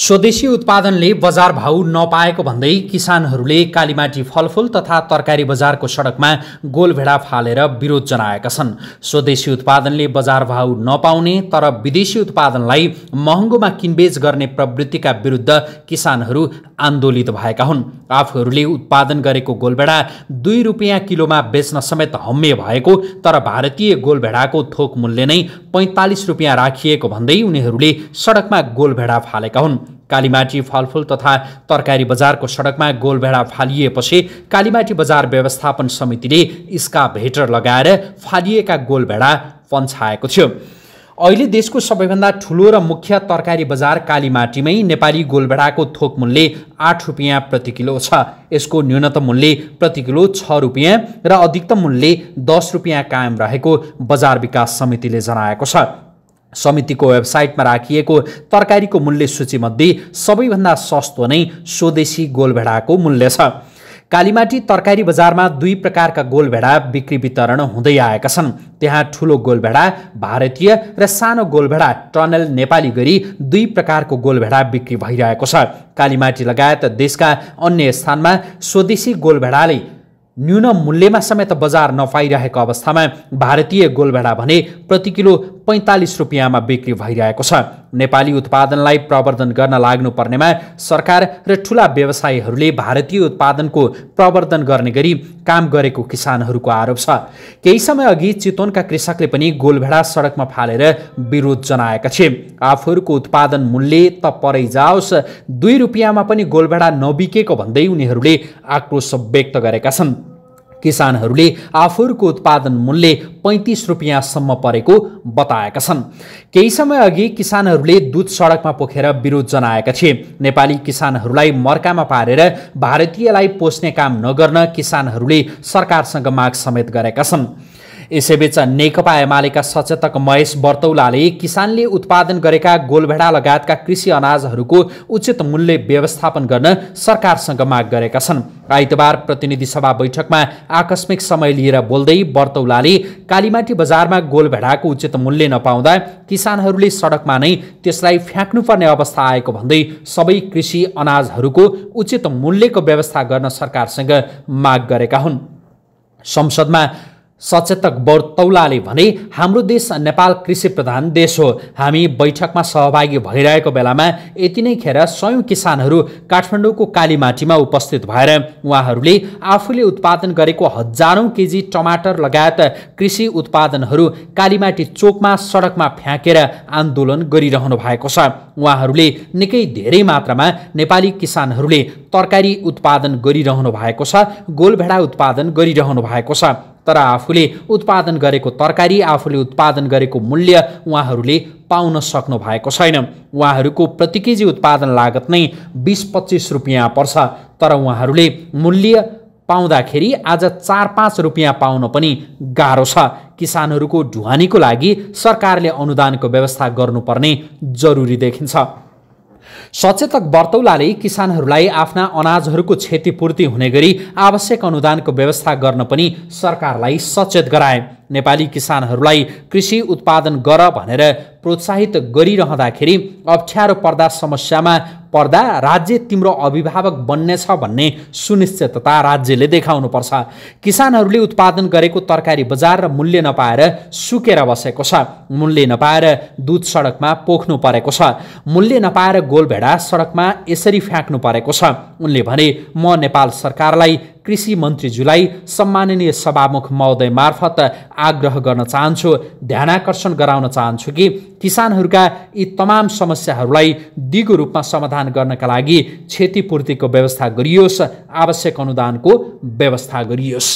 स्वदेशी उत्पादनले बजार भाउ नपाएको भन्दै किसानहरूले कालीमाटी फलफुल तथा तरकारी बजारको सडकमा गोलभेडा फालेर विरोध जनाएका छन्। स्वदेशी उत्पादनले बजार भाउ नपाउने तर विदेशी उत्पादनलाई महँगोमा किनबेच गर्ने प्रवृत्तिका विरुद्ध किसानहरू आन्दोलित भएका हुन्। आफूहरूले उत्पादन गरेको गोलभेडा दुई रुपियाँ किलोमा बेच्न समेत हम्मे भएको तर भारतीय गोलभेडाको थोक मूल्य नै पैँतालिस रुपियाँ राखिएको भन्दै उनीहरूले सडकमा गोलभेडा फालेका हुन्। कालीमाटी फलफुल तथा तरकारी बजारको सडकमा गोलभेडा फालिएपछि कालीमाटी बजार व्यवस्थापन समितिले इसका भेटर लगाएर फालिएका गोलभेडा पन्छाएको थियो। अहिले देशको सबैभन्दा ठुलो र मुख्य तरकारी बजार कालीमाटीमै नेपाली गोलभेडाको थोक मूल्य आठ रुपियाँ प्रति किलो छ। यसको न्यूनतम मूल्य प्रति किलो छ रुपियाँ र अधिकतम मूल्य दस रुपियाँ कायम रहेको बजार विकास समितिले जनाएको छ। समितिको वेबसाइटमा राखिएको तरकारीको मूल्य सूचीमध्ये सबैभन्दा सस्तो नै स्वदेशी गोलभेडाको मूल्य छ। कालीमाटी तरकारी बजारमा दुई प्रकारका गोलभेडा बिक्री वितरण हुँदै आएका छन्। त्यहाँ ठुलो गोलभेडा भारतीय र सानो गोलभेडा टनल नेपाली गरी दुई प्रकारको गोलभेडा बिक्री भइरहेको छ। कालीमाटी लगायत देशका अन्य स्थानमा स्वदेशी गोलभेडाले न्यून मूल्यमा समेत बजार नपाइरहेको अवस्थामा भारतीय गोलभेडा भने प्रति किलो पैँतालिस रुपियाँमा बिक्री भइरहेको छ। नेपाली उत्पादनलाई प्रवर्धन गर्न लाग्नुपर्नेमा सरकार र ठुला व्यवसायीहरूले भारतीय उत्पादनको प्रवर्धन गर्ने गरी काम गरेको किसानहरूको आरोप छ। केही समय अघि चितवनका कृषकले पनि गोलभेडा सडकमा फालेर विरोध जनाएका थिए। आफूहरूको उत्पादन मूल्य त परै जाओस् दुई रुपियाँमा पनि गोलभेडा नबिकेको भन्दै उनीहरूले आक्रोश व्यक्त गरेका छन्। किसानहरूले आफूहरूको उत्पादन मूल्य पैँतिस रुपियाँसम्म परेको बताएका छन्। केही समय अघि किसानहरूले दुध सडकमा पोखेर विरोध जनाएका थिए। नेपाली किसानहरूलाई मर्कामा पारेर भारतीयलाई पोस्ने काम नगर्न किसानहरूले सरकारसँग माग समेत गरेका छन्। यसैबीच नेकपा एमालेका सचेतक महेश बर्तौलाले किसानले उत्पादन गरेका गोलभेडा लगायतका कृषि अनाजहरूको उचित मूल्य व्यवस्थापन गर्न सरकारसँग माग गरेका छन्। आइतबार प्रतिनिधि सभा बैठकमा आकस्मिक समय लिएर बोल्दै बर्तौलाले कालीमाटी बजारमा गोलभेडाको उचित मूल्य नपाउँदा किसानहरूले सडकमा नै त्यसलाई फ्याँक्नुपर्ने अवस्था आएको भन्दै सबै कृषि अनाजहरूको उचित मूल्यको व्यवस्था गर्न सरकारसँग माग गरेका हुन्। संसदमा सचेतक बौतौलाले भने हाम्रो देश नेपाल कृषि प्रधान देश हो। हामी बैठकमा सहभागी भइरहेको बेलामा यति नै खेर सयौँ किसानहरू काठमाडौँको कालीमाटीमा उपस्थित भएर उहाँहरूले आफूले उत्पादन गरेको हजारौँ केजी टमाटर लगायत कृषि उत्पादनहरू कालीमाटी चोकमा सडकमा फ्याँकेर आन्दोलन गरिरहनु भएको छ। उहाँहरूले निकै धेरै मात्रामा नेपाली किसानहरूले तरकारी उत्पादन गरिरहनु भएको छ गोलभेडा उत्पादन गरिरहनु भएको छ। तर आफूले उत्पादन गरेको तरकारी आफूले उत्पादन गरेको मूल्य उहाँहरूले पाउन सक्नु भएको छैन। उहाँहरूको प्रति केजी उत्पादन लागत नै बिस पच्चिस रुपियाँ पर्छ। तर उहाँहरूले मूल्य पाउँदाखेरि आज चार पाँच रुपियाँ पाउन पनि गाह्रो छ। किसानहरूको ढुवानीको लागि सरकारले अनुदानको व्यवस्था गर्नुपर्ने जरुरी देखिन्छ। सचेतक बर्तौलाले किसानहरूलाई आफ्ना अनाजहरूको क्षतिपूर्ति हुने गरी आवश्यक अनुदानको व्यवस्था गर्न पनि सरकारलाई सचेत गराए। नेपाली किसानहरूलाई कृषि उत्पादन गर भनेर प्रोत्साहित गरिरहँदाखेरि अप्ठ्यारो पर्दा समस्यामा पर्दा राज्य तिम्रो अभिभावक बन्नेछ भन्ने सुनिश्चितता राज्यले देखाउनुपर्छ। किसानहरूले उत्पादन गरेको तरकारी बजार र मूल्य नपाएर सुकेर बसेको छ। मूल्य नपाएर दुध सडकमा पोख्नु परेको छ। मूल्य नपाएर गोलभेडा सडकमा यसरी फ्याँक्नु परेको छ। उनले भने म नेपाल सरकारलाई कृषि मन्त्रीज्यूलाई सम्माननीय सभामुख महोदय मार्फत आग्रह गर्न चाहन्छु ध्यानाकर्षण गराउन चाहन्छु कि किसानहरूका यी तमाम समस्याहरूलाई दिगो रूपमा समाधान गर्नका लागि क्षतिपूर्तिको व्यवस्था गरियोस् आवश्यक अनुदानको व्यवस्था गरियोस्।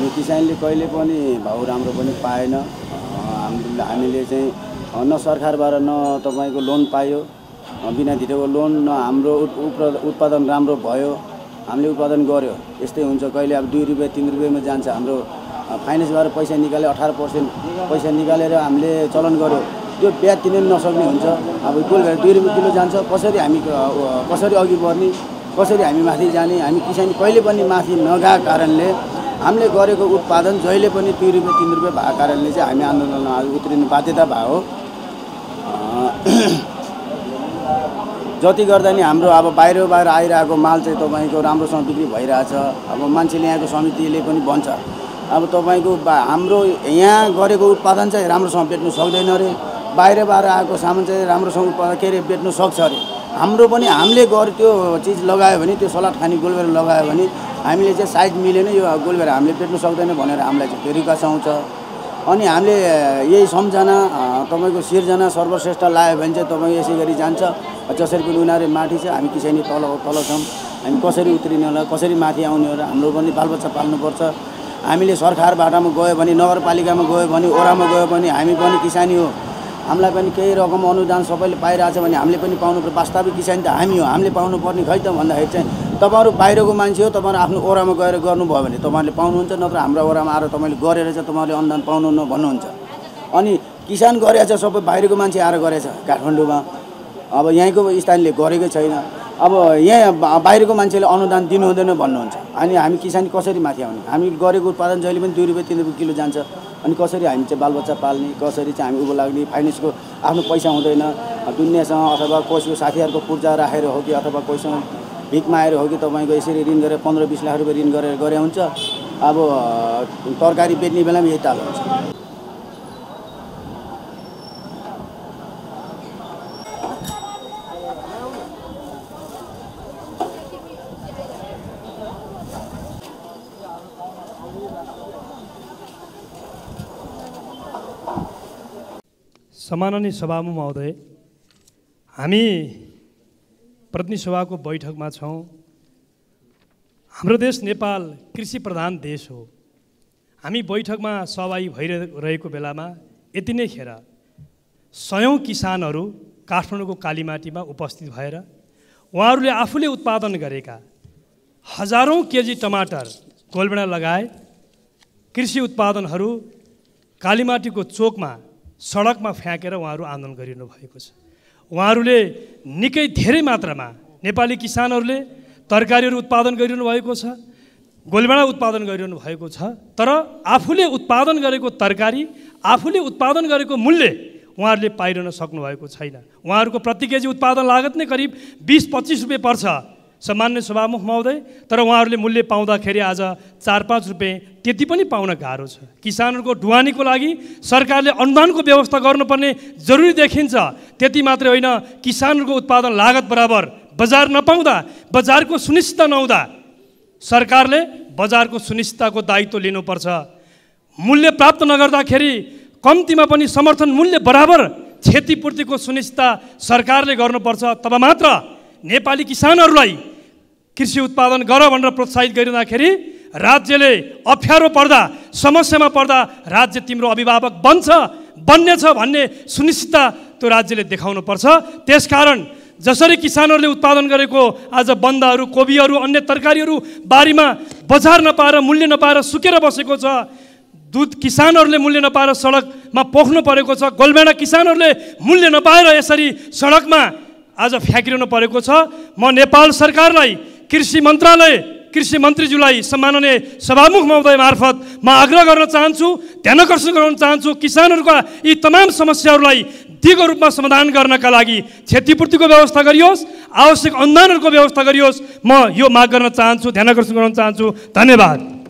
हामी किसानले कहिले पनि भाउ राम्रो पनि पाएन। हामीले चाहिँ न सरकारबाट न तपाईँको लोन पायो। बिना धिरेको लोन न हाम्रो उत्पादन राम्रो भयो। हामीले उत्पादन गऱ्यो यस्तै हुन्छ। कहिले अब दुई रुपियाँ तिन रुपियाँमा जान्छ हाम्रो फाइनेन्सबाट पैसा निकाले अठार पर्सेन्ट पैसा निकालेर हामीले चलन गऱ्यो त्यो ब्याज तिर्नै नसक्ने हुन्छ। अब कुल दुई रुपियाँ किलो जान्छ। कसरी हामी कसरी अघि बढ्ने कसरी हामी माथि जाने हामी किसान कहिले पनि माथि नगएको कारणले हामीले गरेको उत्पादन जहिले पनि दुई रुपियाँ तिन रुपियाँ भएको कारणले चाहिँ हामी आन्दोलनमा उत्रिनु बाध्यता भयो। जति गर्दा नि हाम्रो अब बाहिर बाहिर आइरहेको माल चाहिँ तपाईँको राम्रोसँग बिक्री भइरहेछ। अब मान्छेले यहाँको समितिले पनि भन्छ। अब तपाईँको हाम्रो यहाँ गरेको उत्पादन चाहिँ राम्रोसँग बेच्नु सक्दैन अरे बाहिरबाट आएको सामान चाहिँ राम्रोसँग के अरे बेच्नु सक्छ अरे हाम्रो पनि हामीले गऱ्यो त्यो चिज लगायो भने त्यो सलाद खाने गोलबेर लगायो भने हामीले चाहिँ साइज मिलेन यो गोलबेर हामीले बेच्नु सक्दैन भनेर हामीलाई चाहिँ फेरि आउँछ। अनि हामीले यही सम्झना तपाईँको सिर्जना सर्वश्रेष्ठ लायो भने चाहिँ तपाईँ यसै गरी जान्छ। जसरी पनि उनीहरू माथि छ हामी किसानी तल तल छौँ। हामी कसरी उत्रिने होला कसरी माथि आउने होला हाम्रो पनि बालबच्चा पाल्नुपर्छ। हामीले सरकार बाटामा गयो भने नगरपालिकामा गयो भने ओरामा गयो भने हामी पनि किसानी हो। हामीलाई पनि केही रकम अनुदान सबैले पाइरहेछ भने हामीले पनि पाउनु वास्तविक किसान त हामी हो हामीले पाउनुपर्ने खै त भन्दाखेरि चाहिँ तपाईँहरू बाहिरको मान्छे हो तपाईँहरू आफ्नो ओरामा गएर गर्नुभयो भने तपाईँहरूले पाउनुहुन्छ नत्र हाम्रो ओरामा आएर तपाईँले गरेर चाहिँ तपाईँहरूले अनुदान पाउनुहुन्न भन्नुहुन्छ। अनि किसान गरेछ सबै बाहिरको मान्छे आएर गरेछ काठमाडौँमा। अब यहीँको स्थानीयले गरेकै छैन। अब यहाँ बाहिरको मान्छेले अनुदान दिनु हुँदैन भन्नुहुन्छ। अनि हामी किसान कसरी माथि आउने? हामी गरेको उत्पादन जहिले पनि दुई रुपियाँ तिन रुपियाँ किलो जान्छ। अनि कसरी हामी चाहिँ बालबच्चा पाल्ने कसरी चाहिँ हामी उँभो लाग्ने? फाइनेन्सको आफ्नो पैसा हुँदैन। दुनियाँसँग अथवा कसैको साथीहरूको पूर्जा राखेर हो कि अथवा कोहीसँग भिकमा आएर हो कि तपाईँको यसरी ऋण गरेर पन्ध्र बिस लाख रुपियाँ ऋण गरेर गरे हुन्छ। अब तरकारी बेच्ने बेलामा यही ताल हुन्छ। सम्माननीय सभामुख महोदय हामी प्रतिनिधि सभाको बैठकमा छौँ। हाम्रो देश नेपाल कृषि प्रधान देश हो। हामी बैठकमा सहभागी भइरहेको बेलामा यति नै खेर सयौँ किसानहरू काठमाडौँको कालीमाटीमा उपस्थित भएर उहाँहरूले आफूले उत्पादन गरेका हजारौँ केजी टमाटर गोलबेडा लगाए कृषि उत्पादनहरू कालीमाटीको चोकमा सडकमा फ्याँकेर उहाँहरू आन्दोलन गरिरहनु भएको छ। उहाँहरूले निकै धेरै मात्रामा नेपाली किसानहरूले तरकारीहरू उत्पादन गरिरहनु भएको छ गोलभेडा उत्पादन गरिरहनु भएको छ तर आफूले उत्पादन गरेको तरकारी आफूले उत्पादन गरेको मूल्य उहाँहरूले पाइरहन सक्नुभएको छैन। उहाँहरूको प्रति केजी उत्पादन लागत नै करिब बिस पच्चिस रुपियाँ पर्छ। सामान्य सभामुख महोदय तर उहाँहरूले मूल्य पाउँदाखेरि आज चार पाँच रुपियाँ त्यति पनि पाउन गाह्रो छ। किसानहरूको ढुवानीको लागि सरकारले अनुदानको व्यवस्था गर्नुपर्ने जरुरी देखिन्छ। त्यति मात्रै होइन किसानहरूको उत्पादन लागत बराबर बजार नपाउँदा बजारको सुनिश्चित नहुँदा सरकारले बजारको सुनिश्चितताको दायित्व लिनुपर्छ। मूल्य प्राप्त नगर्दाखेरि कम्तीमा पनि समर्थन मूल्य बराबर क्षतिपूर्तिको सुनिश्चितता सरकारले गर्नुपर्छ। तब मात्र नेपाली किसानहरूलाई कृषि उत्पादन गर भनेर प्रोत्साहित गरिँदाखेरि राज्यले अप्ठ्यारो पर्दा समस्यामा पर्दा राज्य तिम्रो अभिभावक बन्छ बन्नेछ भन्ने सुनिश्चितता त्यो राज्यले देखाउनु पर्छ त्यसकारण जसरी किसानहरूले उत्पादन गरेको आज बन्दाहरू कोबीहरू अन्य तरकारीहरू बारीमा बजार नपाएर मूल्य नपाएर सुकेर बसेको छ दुध किसानहरूले मूल्य नपाएर सडकमा पोख्नु परेको छ गोलभेडा किसानहरूले मूल्य नपाएर यसरी सडकमा आज फ्याँकिरहनु परेको छ। म नेपाल सरकारलाई कृषि मन्त्रालय कृषि मन्त्रीज्यूलाई सम्माननीय सभामुख महोदय मार्फत म आग्रह गर्न चाहन्छु ध्यान आकर्षण गराउन चाहन्छु किसानहरूका यी तमाम समस्याहरूलाई दिगो रूपमा समाधान गर्नका लागि क्षतिपूर्तिको व्यवस्था गरियोस् आवश्यक अनुदानहरूको व्यवस्था गरियोस्। म यो माग गर्न चाहन्छु ध्यान आकर्षण गराउन चाहन्छु। धन्यवाद।